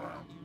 round.